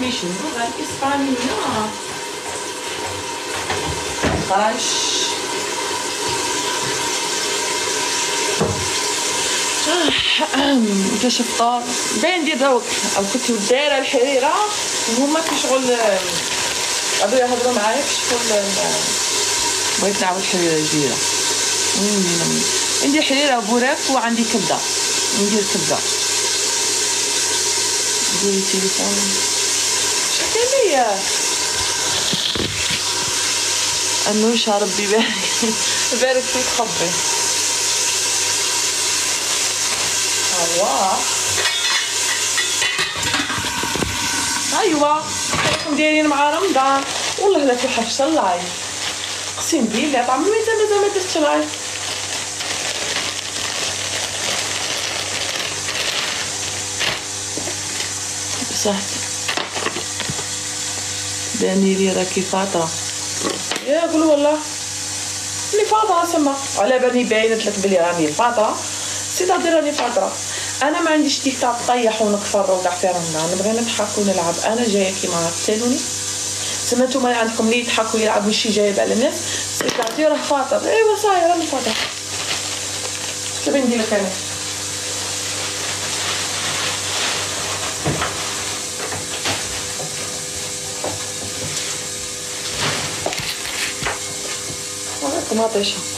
ميشن غير اسبانيا خرج كاش فطار باين ديال دروك أو كنت دايرة الحريرة. وهما كي شغل غادو يهضروا معايا شغل بغيت نعمل حريره جديده عندي حريرة بوراك وعندي كبدة. ندير كبده ندير تليفون. شكل ليا النوشة ربي يبارك يبارك فيك حبي الله أيوا. راكم دايرين مع رمضان؟ والله لا توحشت ال live. أقسم بالله طعم ميزه مازال ما درتش live بصح باني لي راكي فاطرة. يا قول والله راني فاطرة سما على بالي باينت لك بلي راني فاطرة؟ c'est-à-dire راني فاطرة. أنا ما عنديش تيك تاك طيح ونكفر وكاع في رمضان نبغي نضحك ونلعب. أنا جاية كيما تسالوني سما نتوما عندكم اللي يضحك ويلعب ماشي جايب على الناس c'est-à-dire راه فاطر ايوا صاير راني فاطر كيف ندير لك أنا؟ автомата еще.